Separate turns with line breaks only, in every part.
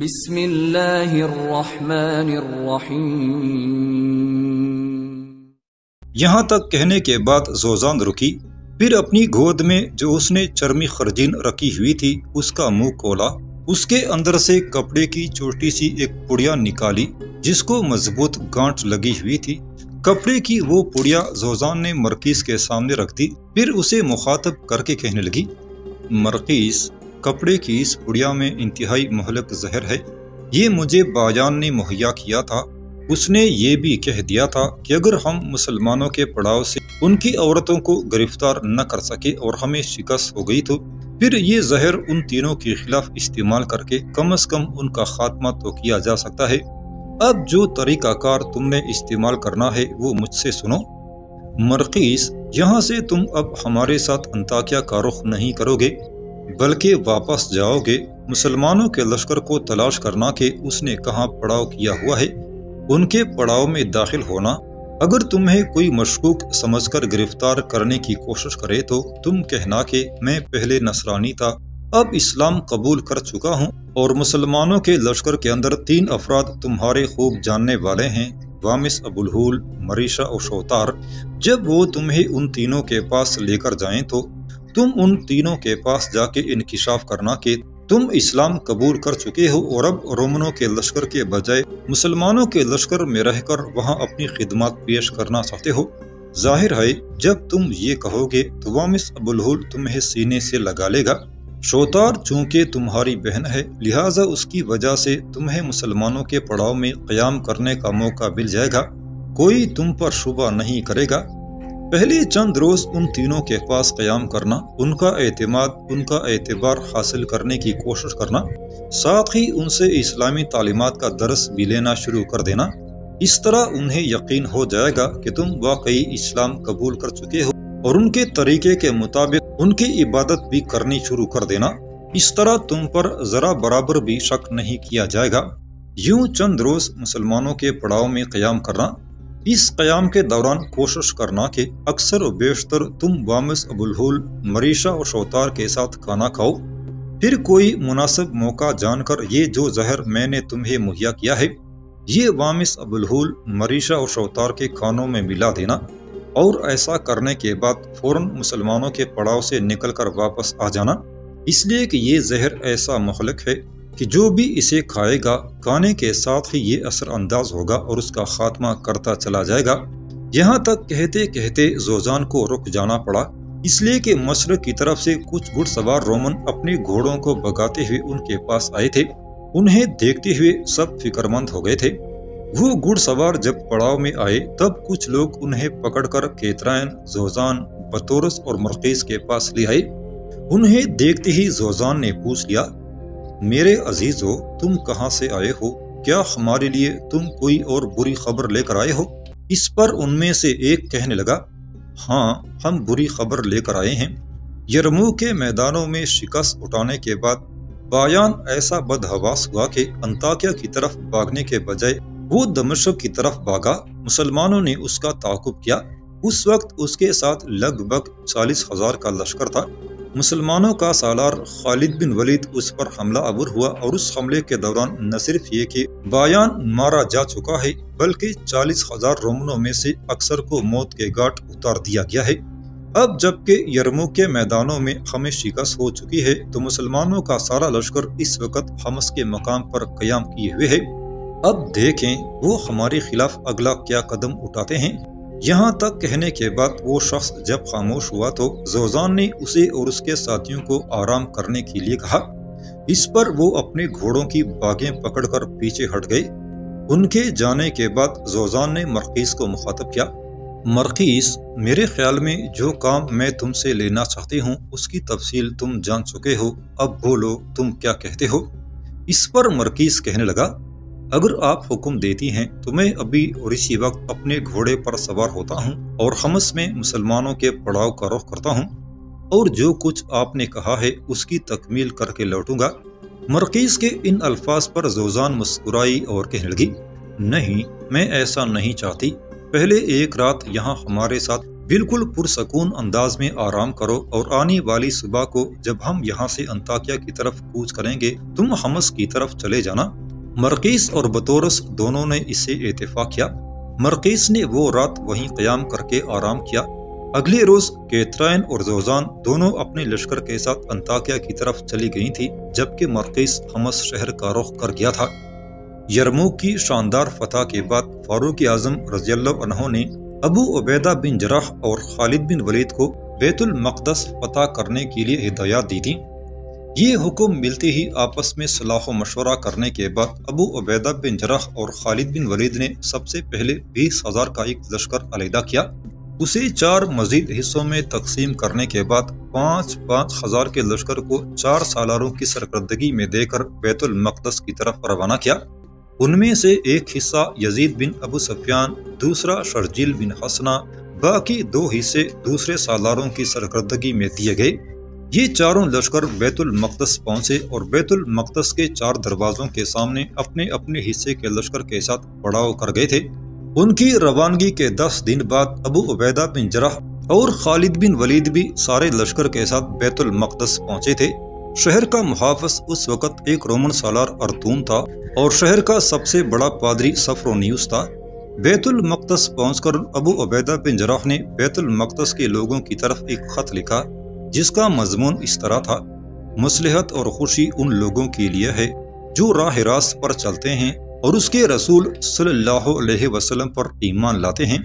بسم اللہ الرحمن الرحیم۔
یہاں تک کہنے کے بعد زوزان رکی، پھر اپنی گود میں جو اس نے چرمی خرجین رکھی ہوئی تھی، اس کا منہ کولا اس کے اندر سے کپڑے کی چھوٹی سی ایک پڑیا نکالی، جس کو مضبوط گانٹ لگی ہوئی تھی۔ کپڑے کی وہ پڑیا زوزان نے مرکیز کے سامنے رکھ دی، پھر اسے مخاطب کر کے کہنے لگی، مرکیز۔ کپڑے کی اس پڑیا میں انتہائی مہلک زہر ہے۔ یہ مجھے باجان نے مہیا کیا تھا۔ اس نے یہ بھی کہہ دیا تھا کہ اگر ہم مسلمانوں کے پڑاؤ سے ان کی عورتوں کو گرفتار نہ کر سکے اور ہمیں شکست ہو گئی تو پھر یہ زہر ان تینوں کے خلاف استعمال کر کے کم از کم ان کا خاتمہ تو کیا جا سکتا ہے۔ اب جو طریقہ کار تم نے استعمال کرنا ہے وہ مجھ سے سنو۔ مرقیس، یہاں سے تم اب ہمارے ساتھ انتاکیہ کا رخ نہیں کرو گے۔ بلکہ واپس جاؤ گے، مسلمانوں کے لشکر کو تلاش کرنا کہ اس نے کہاں پڑاؤ کیا ہوا ہے، ان کے پڑاؤ میں داخل ہونا۔ اگر تمہیں کوئی مشکوک سمجھ کر گرفتار کرنے کی کوشش کرے تو تم کہنا کہ میں پہلے نصرانی تھا، اب اسلام قبول کر چکا ہوں اور مسلمانوں کے لشکر کے اندر تین افراد تمہارے خوب جاننے والے ہیں، وامس ابو الحول مریشا اور شوتار۔ جب وہ تمہیں ان تینوں کے پاس لے کر جائیں تو تم ان تینوں کے پاس جا کے انکشاف کرنا کہ تم اسلام قبول کر چکے ہو اور اب رومنوں کے لشکر کے بجائے مسلمانوں کے لشکر میں رہ کر وہاں اپنی خدمات پیش کرنا چاہتے ہو۔ ظاہر ہے، جب تم یہ کہو گے تو وامس ابو الحول تمہیں سینے سے لگا لے گا۔ شوتار، چونکہ تمہاری بہن ہے، لہٰذا اس کی وجہ سے تمہیں مسلمانوں کے پڑاؤ میں قیام کرنے کا موقع مل جائے گا۔ کوئی تم پر شبہ نہیں کرے گا۔ پہلے چند روز ان تینوں کے پاس قیام کرنا، ان کا اعتماد، ان کا اعتبار حاصل کرنے کی کوشش کرنا، ساتھ ہی ان سے اسلامی تعلیمات کا درس بھی لینا شروع کر دینا۔ اس طرح انہیں یقین ہو جائے گا کہ تم واقعی اسلام قبول کر چکے ہو اور ان کے طریقے کے مطابق ان کی عبادت بھی کرنی شروع کر دینا۔ اس طرح تم پر ذرا برابر بھی شک نہیں کیا جائے گا۔ یوں چند روز مسلمانوں کے پڑاؤ میں قیام کرنا اس قیام کے دوران کوشش کرنا کہ اکثر و بیشتر تم وامس ابو الحول مریشا اور شوتار کے ساتھ کھانا کھاؤ۔ پھر کوئی مناسب موقع جان کر یہ جو زہر میں نے تمہیں مہیا کیا ہے، یہ وامس ابو الحول مریشا اور شوتار کے کھانوں میں ملا دینا اور ایسا کرنے کے بعد فوراً مسلمانوں کے پڑاؤ سے نکل کر واپس آ جانا۔ اس لیے کہ یہ زہر ایسا مخلق ہے کہ جو بھی اسے کھائے گا، کھانے کے ساتھ ہی یہ اثر انداز ہوگا اور اس کا خاتمہ کرتا چلا جائے گا۔ یہاں تک کہتے کہتے زوزان کو رک جانا پڑا۔ اس لیے کہ مشرق کی طرف سے کچھ گھڑ سوار رومن اپنے گھوڑوں کو بگاتے ہوئے ان کے پاس آئے تھے۔ انہیں دیکھتے ہوئے سب فکر مند ہو گئے تھے۔ وہ گھڑ سوار جب پڑاؤ میں آئے، تب کچھ لوگ انہیں پکڑ کر کیترائن، زوزان، بطورس اور مرقیز کے پاس لے آئے۔ انہیں دیکھتے ہی زوزان نے پوچھ لیا میرے عزیز ہو تم کہاں سے آئے ہو؟ کیا ہمارے لیے تم کوئی اور بری خبر لے کر آئے ہو؟ اس پر ان میں سے ایک کہنے لگا ہاں ہم بری خبر لے کر آئے ہیں۔ یرمو کے میدانوں میں شکست اٹھانے کے بعد، بایان ایسا بدحواس ہوا کہ انتاکیہ کی طرف بھاگنے کے بجائے وہ دمشق کی طرف بھاگا۔ مسلمانوں نے اس کا تعاقب کیا۔ اس وقت اس کے ساتھ لگ بھگ چالیس ہزار کا لشکر تھا۔ مسلمانوں کا سالار خالد بن ولید اس پر حملہ عبور ہوا اور اس حملے کے دوران نہ صرف یہ کہ بایان مارا جا چکا ہے، بلکہ چالیس ہزار رومنوں میں سے اکثر کو موت کے گاٹ اتار دیا گیا ہے۔ اب جبکہ یرمو کے میدانوں میں ہمیں شکست ہو چکی ہے، تو مسلمانوں کا سارا لشکر اس وقت حمس کے مقام پر قیام کیے ہوئے ہے۔ اب دیکھیں وہ ہمارے خلاف اگلا کیا قدم اٹھاتے ہیں۔ یہاں تک کہنے کے بعد وہ شخص جب خاموش ہوا تو زوزان نے اسے اور اس کے ساتھیوں کو آرام کرنے کے لیے کہا۔ اس پر وہ اپنے گھوڑوں کی باغیں پکڑ کر پیچھے ہٹ گئے۔ ان کے جانے کے بعد زوزان نے مرقیس کو مخاطب کیا۔ مرقیس، میرے خیال میں جو کام میں تم سے لینا چاہتی ہوں، اس کی تفصیل تم جان چکے ہو۔ اب بولو، تم کیا کہتے ہو؟ اس پر مرکیز کہنے لگا۔ اگر آپ حکم دیتی ہیں تو میں ابھی اور اسی وقت اپنے گھوڑے پر سوار ہوتا ہوں اور خمس میں مسلمانوں کے پڑاؤ کا رخ کرتا ہوں اور جو کچھ آپ نے کہا ہے اس کی تکمیل کر کے لوٹوں گا۔ مرکیز کے ان الفاظ پر زوزان مسکرائی اور کہنے لگی، نہیں، میں ایسا نہیں چاہتی۔ پہلے ایک رات یہاں ہمارے ساتھ بالکل پرسکون انداز میں آرام کرو اور آنے والی صبح کو جب ہم یہاں سے انتاکیہ کی طرف کوچ کریں گے، تم حمس کی طرف چلے جانا۔ مرکیس اور بطورس دونوں نے اسے اتفاق کیا۔ مرکیس نے وہ رات وہیں قیام کر کے آرام کیا۔ اگلے روز کیترائن اور زوزان دونوں اپنے لشکر کے ساتھ انتاکیہ کی طرف چلی گئی تھی جبکہ مرکیس حمس شہر کا رخ کر گیا تھا۔ یرموک کی شاندار فتح کے بعد فاروق اعظم رضی اللہ عنہ نے ابو عبیدہ بن جرح اور خالد بن ولید کو بیت المقدس فتح کرنے کے لیے ہدایات دی تھی یہ حکم ملتے ہی آپس میں صلاح و مشورہ کرنے کے بعد ابو عبیدہ بن جرح اور خالد بن ولید نے سب سے پہلے بیس ہزار کا ایک لشکر علیحدہ کیا۔ اسے چار مزید حصوں میں تقسیم کرنے کے بعد پانچ پانچ ہزار کے لشکر کو چار سالاروں کی سرکردگی میں دے کر بیت المقدس کی طرف روانہ کیا۔ ان میں سے ایک حصہ یزید بن ابو سفیان، دوسرا شرجیل بن حسنہ، باقی دو حصے دوسرے سالاروں کی سرکردگی میں دیے گئے۔ یہ چاروں لشکر بیت المقدس پہنچے اور بیت المقدس کے چار دروازوں کے سامنے اپنے اپنے حصے کے لشکر کے ساتھ پڑاؤ کر گئے تھے۔ ان کی روانگی کے دس دن بعد ابو عبیدہ بن جرح اور خالد بن ولید بھی سارے لشکر کے ساتھ بیت المقدس پہنچے تھے۔ شہر کا محافظ اس وقت ایک رومن سالار ارتون تھا اور شہر کا سب سے بڑا پادری سفر و نیوز تھا۔ بیت المقدس پہنچ کر ابو عبیدہ بن جراح نے بیت المقدس کے لوگوں کی طرف ایک خط لکھا۔ جس کا مضمون اس طرح تھا، مصلحت اور خوشی ان لوگوں کے لیے ہے جو راہ راست پر چلتے ہیں اور اس کے رسول صلی اللہ علیہ وسلم پر ایمان لاتے ہیں۔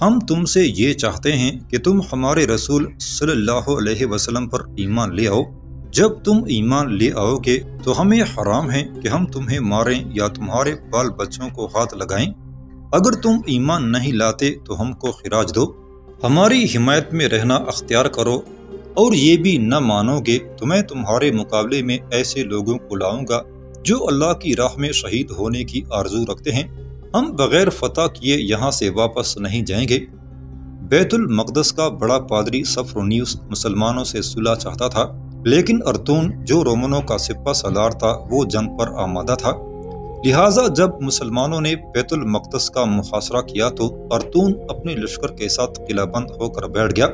ہم تم سے یہ چاہتے ہیں کہ تم ہمارے رسول صلی اللہ علیہ وسلم پر ایمان لے آؤ۔ جب تم ایمان لے آؤ گے تو ہمیں حرام ہے کہ ہم تمہیں ماریں یا تمہارے بال بچوں کو ہاتھ لگائیں۔ اگر تم ایمان نہیں لاتے تو ہم کو خراج دو۔ ہماری حمایت میں رہنا اختیار کرو۔ اور یہ بھی نہ مانو گے تو میں تمہارے مقابلے میں ایسے لوگوں کو لاؤں گا جو اللہ کی راہ میں شہید ہونے کی آرزو رکھتے ہیں۔ ہم بغیر فتح کیے یہاں سے واپس نہیں جائیں گے۔ بیت المقدس کا بڑا پادری سفر مسلمانوں سے صلح چاہتا تھا، لیکن ارتون جو رومنوں کا سپہ سالار تھا، وہ جنگ پر آمادہ تھا۔ لہٰذا جب مسلمانوں نے بیت المقدس کا محاصرہ کیا تو ارتون اپنے لشکر کے ساتھ قلعہ بند ہو کر بیٹھ گیا۔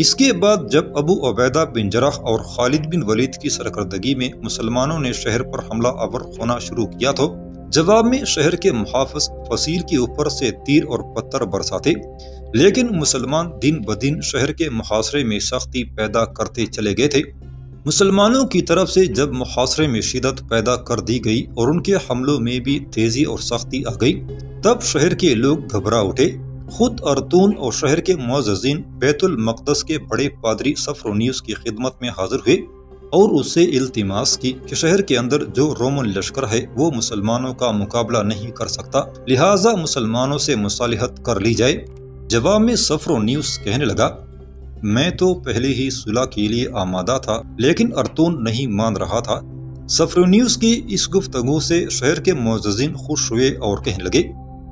اس کے بعد جب ابو عبیدہ بن جرح اور خالد بن ولید کی سرکردگی میں مسلمانوں نے شہر پر حملہ آور ہونا شروع کیا تو جواب میں شہر کے محافظ فصیل کے اوپر سے تیر اور پتھر برساتے، لیکن مسلمان دن بدن شہر کے محاصرے میں سختی پیدا کرتے چلے گئے تھے۔ مسلمانوں کی طرف سے جب محاصرے میں شدت پیدا کر دی گئی اور ان کے حملوں میں بھی تیزی اور سختی آ گئی، تب شہر کے لوگ گھبرا اٹھے۔ خود ارتون اور شہر کے معززین بیت المقدس کے بڑے پادری سفر و نیوز کی خدمت میں حاضر ہوئے اور اس سے التماس کی کہ شہر کے اندر جو رومن لشکر ہے وہ مسلمانوں کا مقابلہ نہیں کر سکتا، لہٰذا مسلمانوں سے مصالحت کر لی جائے۔ جواب میں سفر و نیوز کہنے لگا، میں تو پہلے ہی صلح کے لیے آمادہ تھا، لیکن ارتون نہیں مان رہا تھا۔ سفر نیوز کی اس گفتگو سے شہر کے معززین خوش ہوئے اور کہنے لگے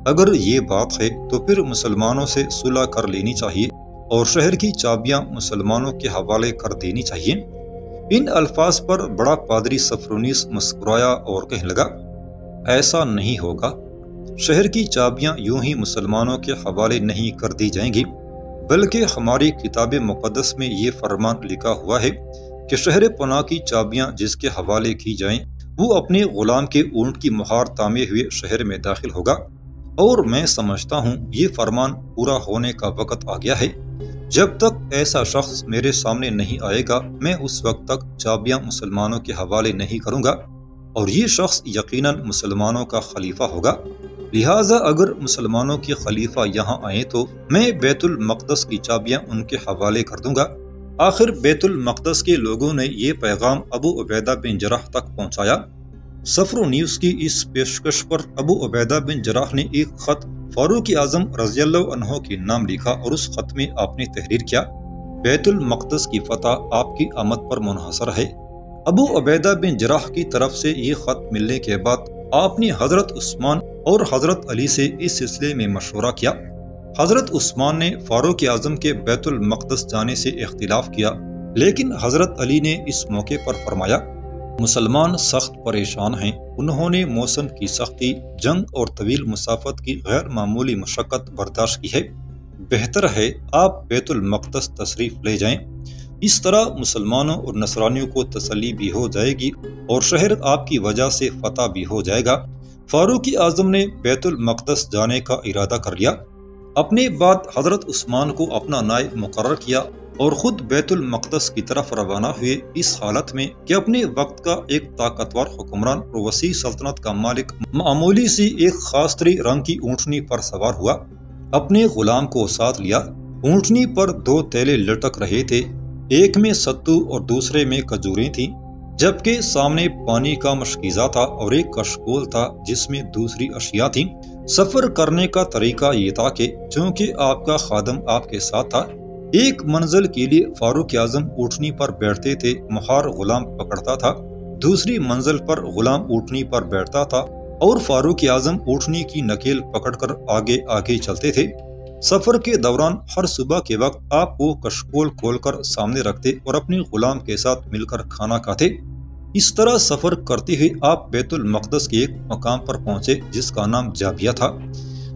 اگر یہ بات ہے تو پھر مسلمانوں سے صلح کر لینی چاہیے اور شہر کی چابیاں مسلمانوں کے حوالے کر دینی چاہیے۔ ان الفاظ پر بڑا پادری سفرونیس مسکرایا اور کہنے لگا، ایسا نہیں ہوگا۔ شہر کی چابیاں یوں ہی مسلمانوں کے حوالے نہیں کر دی جائیں گی، بلکہ ہماری کتاب مقدس میں یہ فرمان لکھا ہوا ہے کہ شہر پناہ کی چابیاں جس کے حوالے کی جائیں، وہ اپنے غلام کے اونٹ کی مہار تامے ہوئے شہر میں داخل ہوگا۔ اور میں سمجھتا ہوں یہ فرمان پورا ہونے کا وقت آ گیا ہے۔ جب تک ایسا شخص میرے سامنے نہیں آئے گا، میں اس وقت تک چابیاں مسلمانوں کے حوالے نہیں کروں گا اور یہ شخص یقیناً مسلمانوں کا خلیفہ ہوگا۔ لہٰذا اگر مسلمانوں کی خلیفہ یہاں آئیں تو میں بیت المقدس کی چابیاں ان کے حوالے کر دوں گا۔ آخر بیت المقدس کے لوگوں نے یہ پیغام ابو عبیدہ بن جراح تک پہنچایا۔ سفر و نیوز کی اس پیشکش پر ابو عبیدہ بن جراح نے ایک خط فاروق اعظم رضی اللہ عنہ کے نام لکھا اور اس خط میں آپ نے تحریر کیا، بیت المقدس کی فتح آپ کی آمد پر منحصر ہے۔ ابو عبیدہ بن جراح کی طرف سے یہ خط ملنے کے بعد آپ نے حضرت عثمان اور حضرت علی سے اس سلسلے میں مشورہ کیا۔ حضرت عثمان نے فاروق اعظم کے بیت المقدس جانے سے اختلاف کیا، لیکن حضرت علی نے اس موقع پر فرمایا مسلمان سخت پریشان ہیں۔ انہوں نے موسم کی سختی، جنگ اور طویل مسافت کی غیر معمولی مشقت برداشت کی ہے۔ بہتر ہے آپ بیت المقدس تشریف لے جائیں۔ اس طرح مسلمانوں اور نصرانیوں کو تسلی بھی ہو جائے گی اور شہر آپ کی وجہ سے فتح بھی ہو جائے گا۔ فاروق اعظم نے بیت المقدس جانے کا ارادہ کر لیا۔ اپنے بعد حضرت عثمان کو اپنا نائب مقرر کیا اور خود بیت المقدس کی طرف روانہ ہوئے، اس حالت میں کہ اپنے وقت کا ایک طاقتور حکمران اور وسیع سلطنت کا مالک معمولی سی ایک خاص تری رنگ کی اونٹنی پر سوار ہوا، اپنے غلام کو ساتھ لیا۔ اونٹنی پر دو تیلے لٹک رہے تھے، ایک میں ستو اور دوسرے میں کجوریں تھیں، جبکہ سامنے پانی کا مشکیزہ تھا اور ایک کشکول تھا جس میں دوسری اشیاء تھیں۔ سفر کرنے کا طریقہ یہ تھا کہ چونکہ آپ کا خادم آپ کے ساتھ تھا، ایک منزل کے لیے فاروق اعظم اونٹنی پر بیٹھتے تھے، مہار غلام پکڑتا تھا، دوسری منزل پر غلام اونٹنی پر بیٹھتا تھا اور فاروق اعظم اونٹنی کی نکیل پکڑ کر آگے آگے چلتے تھے۔ سفر کے دوران ہر صبح کے وقت آپ وہ کشکول کھول کر سامنے رکھتے اور اپنے غلام کے ساتھ مل کر کھانا کھاتے۔ اس طرح سفر کرتے ہوئے آپ بیت المقدس کے ایک مقام پر پہنچے جس کا نام جابیہ تھا۔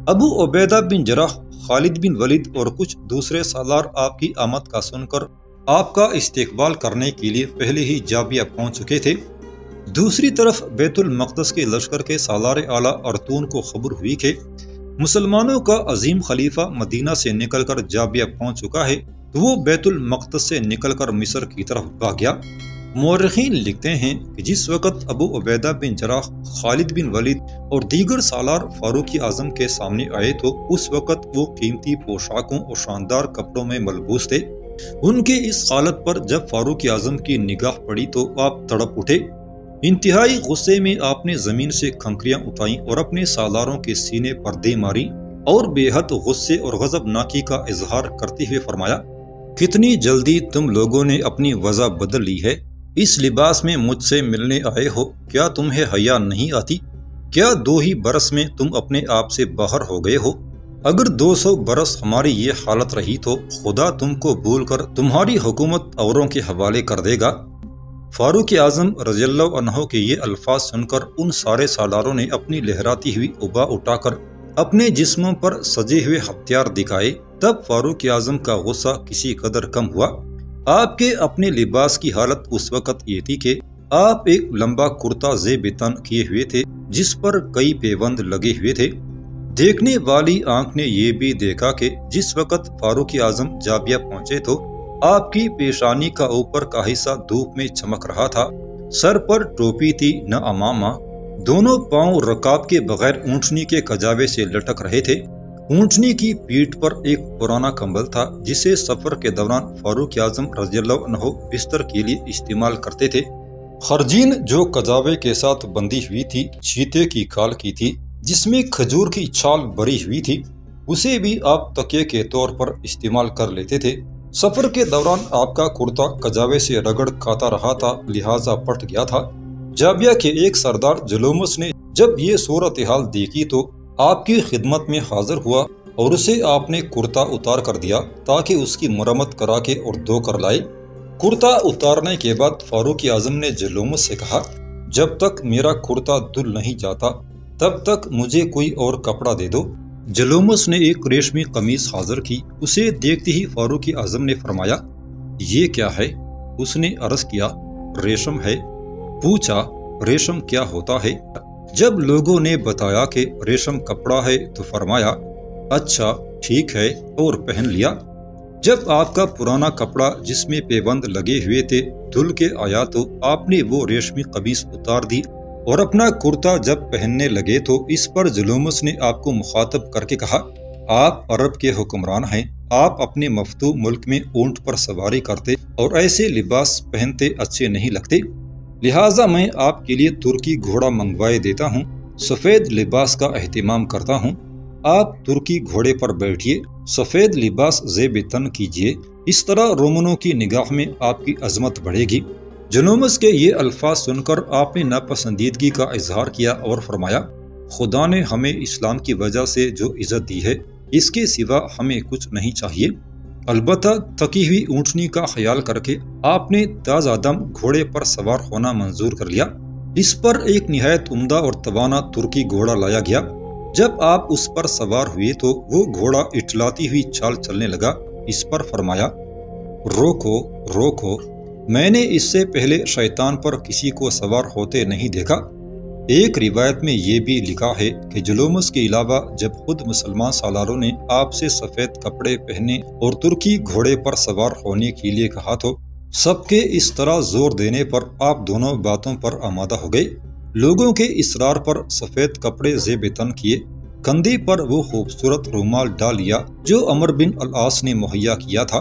ابو عبیدہ بن جراح، خالد بن ولید اور کچھ دوسرے سالار آپ کی آمد کا سن کر آپ کا استقبال کرنے کے لیے پہلے ہی جابیہ پہنچ چکے تھے۔ دوسری طرف بیت المقدس کے لشکر کے سالار اعلیٰ ارتون کو خبر ہوئی کہ مسلمانوں کا عظیم خلیفہ مدینہ سے نکل کر جابیہ پہنچ چکا ہے۔ تو وہ بیت المقدس سے نکل کر مصر کی طرف بھاگ گیا۔ مورخین لکھتے ہیں کہ جس وقت ابو عبیدہ بن جراح، خالد بن ولید اور دیگر سالار فاروقی اعظم کے سامنے آئے تو اس وقت وہ قیمتی پوشاکوں اور شاندار کپڑوں میں ملبوس تھے۔ ان کے اس حالت پر جب فاروق اعظم کی نگاہ پڑی تو آپ تڑپ اٹھے۔ انتہائی غصے میں آپ نے زمین سے کھنکریاں اٹھائیں اور اپنے سالاروں کے سینے پر دے ماری اور بے حد غصے اور غضب ناکی کا اظہار کرتے ہوئے فرمایا، کتنی جلدی تم لوگوں نے اپنی وضع بدل لی ہے۔ اس لباس میں مجھ سے ملنے آئے ہو، کیا تمہیں حیا نہیں آتی؟ کیا دو ہی برس میں تم اپنے آپ سے باہر ہو گئے ہو؟ اگر دو سو برس ہماری یہ حالت رہی تو خدا تم کو بھول کر تمہاری حکومت اوروں کے حوالے کر دے گا۔ فاروق اعظم رضی اللہ عنہ کے یہ الفاظ سن کر ان سارے سالاروں نے اپنی لہراتی ہوئی ابا اٹھا کر اپنے جسموں پر سجے ہوئے ہتھیار دکھائے۔ تب فاروق اعظم کا غصہ کسی قدر کم ہوا۔ آپ کے اپنے لباس کی حالت اس وقت یہ تھی کہ آپ ایک لمبا کرتا زیب تن کیے ہوئے تھے، جس پر کئی پیوند لگے ہوئے تھے۔ دیکھنے والی آنکھ نے یہ بھی دیکھا کہ جس وقت فاروق اعظم جابیہ پہنچے تو آپ کی پیشانی کا اوپر کا حصہ دھوپ میں چمک رہا تھا۔ سر پر ٹوپی تھی، نہ اماما دونوں پاؤں رکاب کے بغیر اونٹنی کے کجاوے سے لٹک رہے تھے۔ اونٹنی کی پیٹ پر ایک پرانا کمبل تھا، جسے سفر کے دوران فاروق اعظم رضی اللہ عنہ بستر کے لیے استعمال کرتے تھے۔ خرجین جو کجاوے کے ساتھ بندی ہوئی تھی، چیتے کی کال کی تھی، جس میں کھجور کی چھال بری ہوئی تھی، اسے بھی آپ تکیے کے طور پر استعمال کر لیتے تھے۔ سفر کے دوران آپ کا کرتا کجاوے سے رگڑ کھاتا رہا تھا، لہٰذا پٹ گیا تھا۔ جابیہ کے ایک سردار جلومس نے جب یہ صورتحال دیکھی تو آپ کی خدمت میں حاضر ہوا اور اسے آپ نے کرتا اتار کر دیا تاکہ اس کی مرمت کرا کے اور دو کر لائے۔ کرتا اتارنے کے بعد فاروق اعظم نے جلومت سے کہا، جب تک میرا کرتا دل نہیں جاتا، تب تک مجھے کوئی اور کپڑا دے دو۔ جلومس نے ایک ریشمی قمیص حاضر کی۔ اسے دیکھتے ہی فاروق اعظم نے فرمایا، یہ کیا ہے؟ اس نے عرض کیا، ریشم ہے۔ پوچھا، ریشم کیا ہوتا ہے؟ جب لوگوں نے بتایا کہ ریشم کپڑا ہے تو فرمایا اچھا ٹھیک ہے، اور پہن لیا۔ جب آپ کا پرانا کپڑا جس میں پیبند لگے ہوئے تھے دھل کے آیا تو آپ نے وہ ریشمی قبیص اتار دی اور اپنا کرتا جب پہننے لگے تو اس پر جلومس نے آپ کو مخاطب کر کے کہا، آپ عرب کے حکمران ہیں، آپ اپنے مفتو ملک میں اونٹ پر سواری کرتے اور ایسے لباس پہنتے اچھے نہیں لگتے۔ لہٰذا میں آپ کے لیے ترکی گھوڑا منگوائے دیتا ہوں، سفید لباس کا اہتمام کرتا ہوں۔ آپ ترکی گھوڑے پر بیٹھیے، سفید لباس زیب تن کیجیے۔ اس طرح رومنوں کی نگاہ میں آپ کی عظمت بڑھے گی۔ جنومس کے یہ الفاظ سن کر آپ نے ناپسندیدگی کا اظہار کیا اور فرمایا، خدا نے ہمیں اسلام کی وجہ سے جو عزت دی ہے، اس کے سوا ہمیں کچھ نہیں چاہیے۔ البتہ تکی ہوئی اونٹنی کا خیال کر کے آپ نے تازہ دم گھوڑے پر سوار ہونا منظور کر لیا۔ اس پر ایک نہایت عمدہ اور توانا ترکی گھوڑا لایا گیا۔ جب آپ اس پر سوار ہوئے تو وہ گھوڑا اٹلاتی ہوئی چال چلنے لگا۔ اس پر فرمایا، روکو روکو۔ میں نے اس سے پہلے شیطان پر کسی کو سوار ہوتے نہیں دیکھا۔ ایک روایت میں یہ بھی لکھا ہے کہ جلومس کے علاوہ جب خود مسلمان سالاروں نے آپ سے سفید کپڑے پہنے اور ترکی گھوڑے پر سوار ہونے کے لیے کہا تو سب کے اس طرح زور دینے پر آپ دونوں باتوں پر آمادہ ہو گئے۔ لوگوں کے اسرار پر سفید کپڑے زیب تن کیے۔ کندھے پر وہ خوبصورت رومال ڈال لیا جو امر بن العاص نے مہیا کیا تھا۔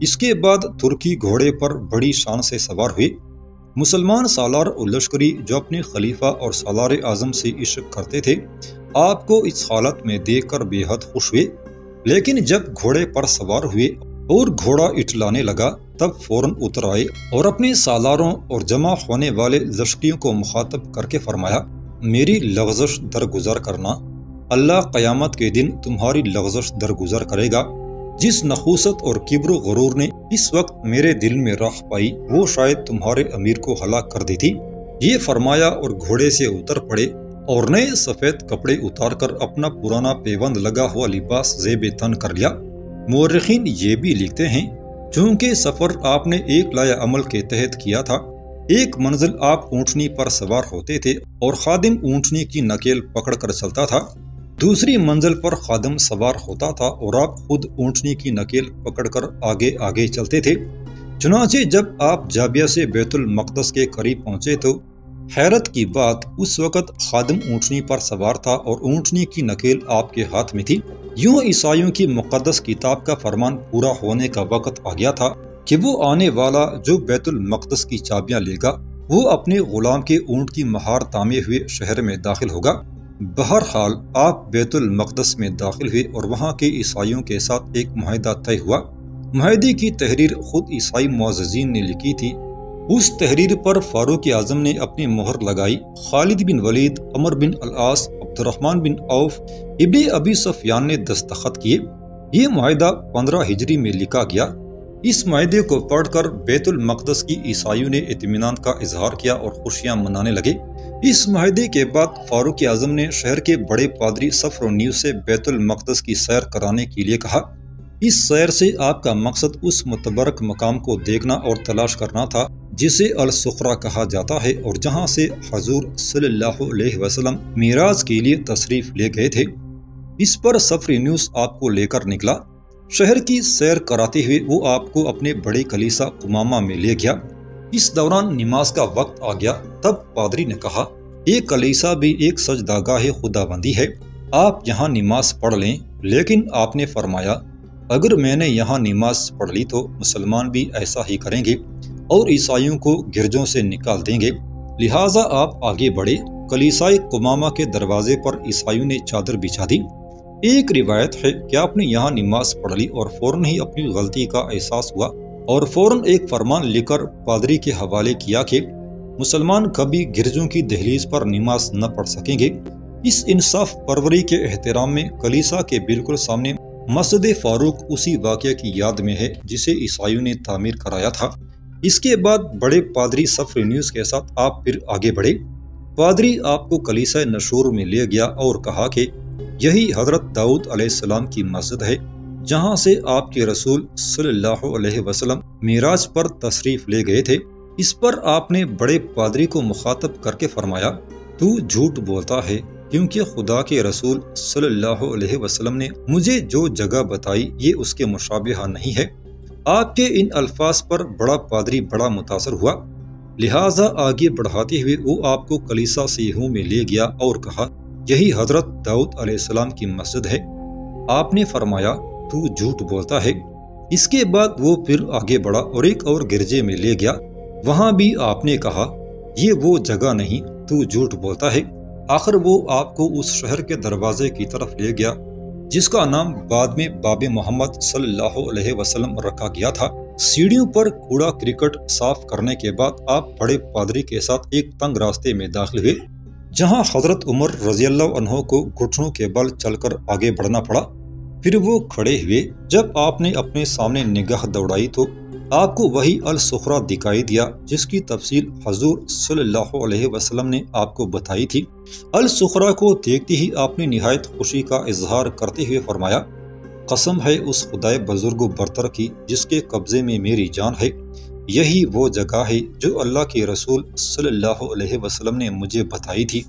اس کے بعد ترکی گھوڑے پر بڑی شان سے سوار ہوئے۔ مسلمان سالار اور لشکری جو اپنے خلیفہ اور سالار اعظم سے عشق کرتے تھے، آپ کو اس حالت میں دیکھ کر بے حد خوش ہوئے۔ لیکن جب گھوڑے پر سوار ہوئے اور گھوڑا اٹلانے لگا، تب فوراً اتر آئے اور اپنے سالاروں اور جمع ہونے والے لشکریوں کو مخاطب کر کے فرمایا، میری لغزش درگزر کرنا، اللہ قیامت کے دن تمہاری لغزش درگزر کرے گا۔ جس نخوصت اور کبر و غرور نے اس وقت میرے دل میں راہ پائی، وہ شاید تمہارے امیر کو ہلاک کر دی تھی یہ فرمایا اور گھوڑے سے اتر پڑے اور نئے سفید کپڑے اتار کر اپنا پرانا پیوند لگا ہوا لباس زیب تن کر لیا۔ مورخین یہ بھی لکھتے ہیں، چونکہ سفر آپ نے ایک لایا عمل کے تحت کیا تھا، ایک منزل آپ اونٹنی پر سوار ہوتے تھے اور خادم اونٹنی کی نکیل پکڑ کر چلتا تھا۔ دوسری منزل پر خادم سوار ہوتا تھا اور آپ خود اونٹنی کی نکیل پکڑ کر آگے آگے چلتے تھے۔ چنانچہ جب آپ جابیہ سے بیت المقدس کے قریب پہنچے تو حیرت کی بات اس وقت خادم اونٹنی پر سوار تھا اور اونٹنی کی نکیل آپ کے ہاتھ میں تھی۔ یوں عیسائیوں کی مقدس کتاب کا فرمان پورا ہونے کا وقت آ گیا تھا کہ وہ آنے والا جو بیت المقدس کی چابیاں لے گا، وہ اپنے غلام کے اونٹ کی مہار تامے ہوئے شہر میں داخل ہوگا۔ بہرحال آپ بیت المقدس میں داخل ہوئے اور وہاں کے عیسائیوں کے ساتھ ایک معاہدہ طے ہوا۔ معاہدے کی تحریر خود عیسائی معززین نے لکھی تھی۔ اس تحریر پر فاروق اعظم نے اپنی مہر لگائی۔ خالد بن ولید، عمر بن العاص عبد الرحمن بن عوف، ابن ابی سفیان نے دستخط کیے۔ یہ معاہدہ پندرہ ہجری میں لکھا گیا۔ اس معاہدے کو پڑھ کر بیت المقدس کی عیسائیوں نے اطمینان کا اظہار کیا اور خوشیاں منانے لگے۔ اس معاہدے کے بعد فاروق اعظم نے شہر کے بڑے پادری سفر و نیو سے بیت المقدس کی سیر کرانے کے لیے کہا۔ اس سیر سے آپ کا مقصد اس متبرک مقام کو دیکھنا اور تلاش کرنا تھا، جسے السخرا کہا جاتا ہے اور جہاں سے حضور صلی اللہ علیہ وسلم میراج کے لیے تصریف لے گئے تھے۔ اس پر سفر نیوز آپ کو لے کر نکلا۔ شہر کی سیر کراتے ہوئے وہ آپ کو اپنے بڑے کلیسا کماما میں لے گیا۔ اس دوران نماز کا وقت آ گیا، تب پادری نے کہا ایک کلیسا بھی ایک سجدہ گاہ خدا بندی ہے، آپ یہاں نماز پڑھ لیں۔ لیکن آپ نے فرمایا، اگر میں نے یہاں نماز پڑھ لی تو مسلمان بھی ایسا ہی کریں گے اور عیسائیوں کو گرجوں سے نکال دیں گے۔ لہٰذا آپ آگے بڑھے۔ کلیسائی کماما کے دروازے پر عیسائیوں نے چادر بچھا دی۔ ایک روایت ہے کہ آپ نے یہاں نماز پڑھ لی اور فوراً ہی اپنی غلطی کا احساس ہوا؟ اور فوراً ایک فرمان لکھ کر پادری کے حوالے کیا کہ مسلمان کبھی گرجوں کی دہلیز پر نماز نہ پڑھ سکیں گے۔ اس انصاف پروری کے احترام میں کلیسا کے بالکل سامنے مسجد فاروق اسی واقعہ کی یاد میں ہے جسے عیسائیوں نے تعمیر کرایا تھا۔ اس کے بعد بڑے پادری سفر نیوز کے ساتھ آپ پھر آگے بڑھے۔ پادری آپ کو کلیسا نشور میں لے گیا اور کہا کہ یہی حضرت داؤد علیہ السلام کی مسجد ہے۔ جہاں سے آپ کے رسول صلی اللہ علیہ وسلم میراج پر تشریف لے گئے تھے، اس پر آپ نے بڑے پادری کو مخاطب کر کے فرمایا، تو جھوٹ بولتا ہے، کیونکہ خدا کے رسول صلی اللہ علیہ وسلم نے مجھے جو جگہ بتائی، یہ اس کے مشابہ نہیں ہے۔ آپ کے ان الفاظ پر بڑا پادری بڑا متاثر ہوا۔ لہٰذا آگے بڑھاتے ہوئے وہ آپ کو کلیسا سیہوں میں لے گیا اور کہا، یہی حضرت داؤد علیہ السلام کی مسجد ہے۔ آپ نے فرمایا تو جھوٹ بولتا ہے۔ اس کے بعد وہ پھر آگے بڑھا اور ایک اور گرجے میں لے گیا۔ وہاں بھی آپ نے کہا، یہ وہ جگہ نہیں، تو جھوٹ بولتا ہے۔ آخر وہ آپ کو اس شہر کے دروازے کی طرف لے گیا، جس کا نام بعد میں باب محمد صلی اللہ علیہ وسلم رکھا گیا تھا۔ سیڑھیوں پر کوڑا کرکٹ صاف کرنے کے بعد آپ بڑے پادری کے ساتھ ایک تنگ راستے میں داخل ہوئے، جہاں حضرت عمر رضی اللہ عنہ کو گھٹنوں کے بل چل کر آگے بڑھنا پڑا۔ پھر وہ کھڑے ہوئے۔ جب آپ نے اپنے سامنے نگاہ دوڑائی تو آپ کو وہی السخرا دکھائی دیا جس کی تفصیل حضور صلی اللہ علیہ وسلم نے آپ کو بتائی تھی۔ السخرا کو دیکھتے ہی آپ نے نہایت خوشی کا اظہار کرتے ہوئے فرمایا، قسم ہے اس خدائے بزرگ و برتر کی جس کے قبضے میں میری جان ہے۔ یہی وہ جگہ ہے جو اللہ کے رسول صلی اللہ علیہ وسلم نے مجھے بتائی تھی۔